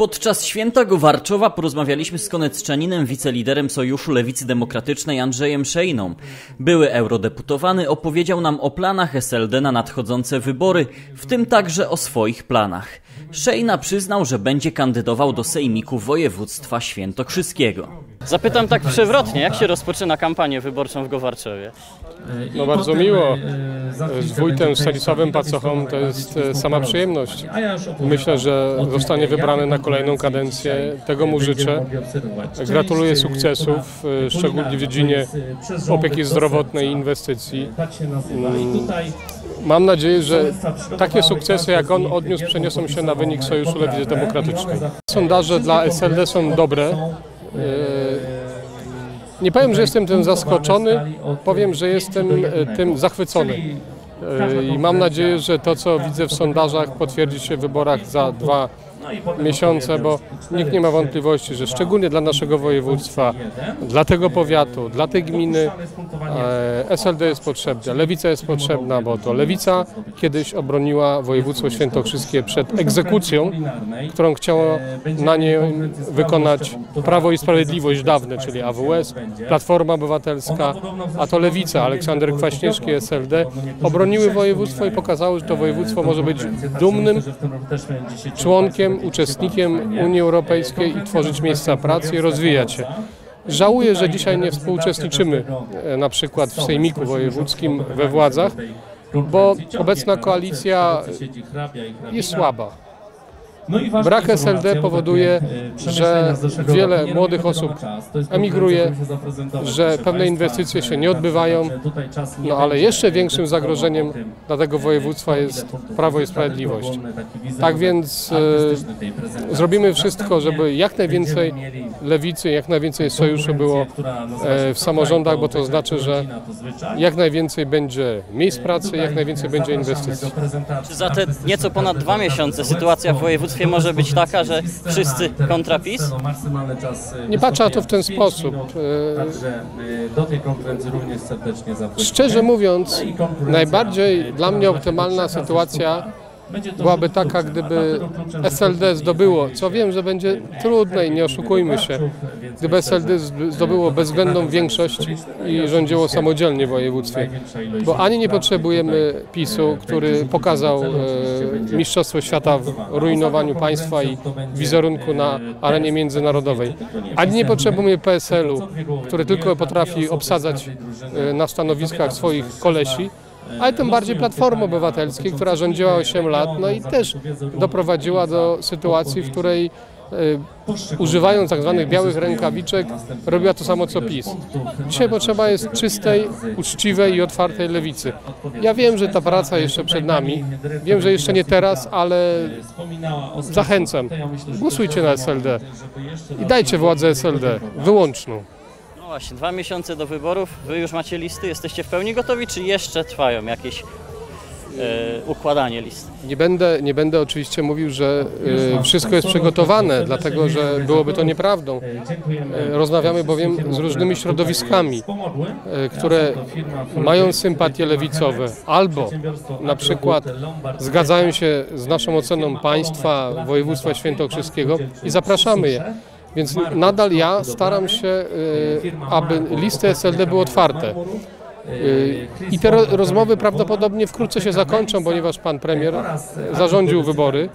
Podczas święta Gowarczowa porozmawialiśmy z konecczaninem, wiceliderem Sojuszu Lewicy Demokratycznej Andrzejem Szejną. Były eurodeputowany opowiedział nam o planach SLD na nadchodzące wybory, w tym także o swoich planach. Szejna przyznał, że będzie kandydował do Sejmiku Województwa Świętokrzyskiego. Zapytam tak przewrotnie, jak się rozpoczyna kampanię wyborczą w Gowarczowie? No bardzo miło. Z wójtem Stanisławem Pacochą to jest e, sama przyjemność. Myślę, że zostanie wybrany na kolejną kadencję. Tego mu życzę. Gratuluję sukcesów, e, szczególnie w dziedzinie opieki zdrowotnej i inwestycji. Mm, Mam nadzieję, że takie sukcesy jak on odniósł przeniosą się na wynik Sojuszu Lewicy Demokratycznej. Sondaże dla SLD są dobre. E, Nie powiem, że jestem tym zaskoczony, powiem, że jestem e, tym zachwycony. E, I mam nadzieję, że to, co widzę w sondażach, potwierdzi się w wyborach za dwa miesiące, bo nikt nie ma wątpliwości, że szczególnie dla naszego województwa, dla tego powiatu, dla tej gminy e, SLD jest potrzebna, Lewica jest potrzebna, bo to Lewica kiedyś obroniła województwo świętokrzyskie przed egzekucją, którą chciało na nie wykonać Prawo i Sprawiedliwość dawne, czyli AWS, Platforma Obywatelska, a to Lewica, Aleksander Kwaśniewski, SLD, obroniły województwo i pokazały, że to województwo może być dumnym członkiem, uczestnikiem Unii Europejskiej i tworzyć miejsca pracy i rozwijać się. Żałuję, że dzisiaj nie współuczestniczymy e, na przykład w Sejmiku Wojewódzkim we władzach, bo obecna koalicja jest słaba. Brak SLD powoduje, że wiele młodych osób emigruje, że pewne inwestycje się nie odbywają, no ale jeszcze większym zagrożeniem dla tego województwa jest Prawo i Sprawiedliwość. Tak więc e, zrobimy wszystko, żeby jak najwięcej lewicy, jak najwięcej sojuszu było e, w samorządach, bo to znaczy, że jak najwięcej będzie miejsc pracy, jak najwięcej będzie inwestycji. Czy za te nieco ponad dwa miesiące sytuacja w województwie może być taka, że wszyscy kontra PiS? Nie patrzę na to w ten sposób. Także y, do tej konferencji również serdecznie zapraszam. Szczerze mówiąc, najbardziej dla mnie optymalna sytuacja byłaby taka, gdyby SLD zdobyło, co wiem, że będzie trudne i nie oszukujmy się, gdyby SLD zd- zdobyło bezwzględną większość i rządziło samodzielnie w województwie. Bo ani nie potrzebujemy PiSu, który pokazał e, Mistrzostwo Świata w rujnowaniu państwa i wizerunku na arenie międzynarodowej, ani nie potrzebujemy PSL-u, który tylko potrafi obsadzać e, na stanowiskach swoich kolesi, ale tym bardziej Platformy Obywatelskiej, która rządziła 8 lat, no i też doprowadziła do sytuacji, w której e, używając tak zwanych białych rękawiczek robiła to samo co PiS. Dzisiaj potrzeba jest czystej, uczciwej i otwartej lewicy. Ja wiem, że ta praca jeszcze przed nami, wiem, że jeszcze nie teraz, ale zachęcam. Głosujcie na SLD i dajcie władzę SLD, wyłączną. Właśnie, dwa miesiące do wyborów, wy już macie listy, jesteście w pełni gotowi, czy jeszcze trwają jakieś e, układanie list? Nie będę, nie będę oczywiście mówił, że e, wszystko jest przygotowane, dlatego że byłoby to nieprawdą. E, Rozmawiamy bowiem z różnymi środowiskami, e, które mają sympatie lewicowe. albo na przykład zgadzają się z naszą oceną państwa, województwa świętokrzyskiego i zapraszamy je. Więc nadal ja staram się, e, aby listy SLD były otwarte. I te ro- rozmowy prawdopodobnie wkrótce się zakończą, ponieważ pan premier zarządził wybory.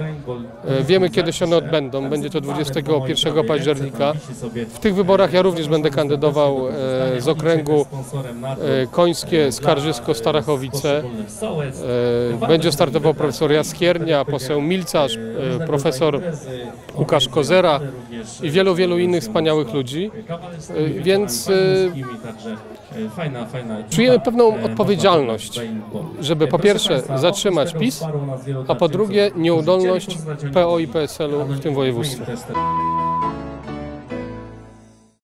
E, Wiemy, kiedy się one odbędą. Będzie to 21 października. W tych wyborach ja również będę kandydował e, z okręgu e, Końskie, Skarżysko, Starachowice. Będzie startował profesor Jaskiernia, poseł Milcarz, profesor Łukasz Kozera i wielu, wielu innych wspaniałych ludzi. Więc czujemy pewną odpowiedzialność, żeby po pierwsze zatrzymać PiS, a po drugie nieudolność PO i PSL-u w tym województwie.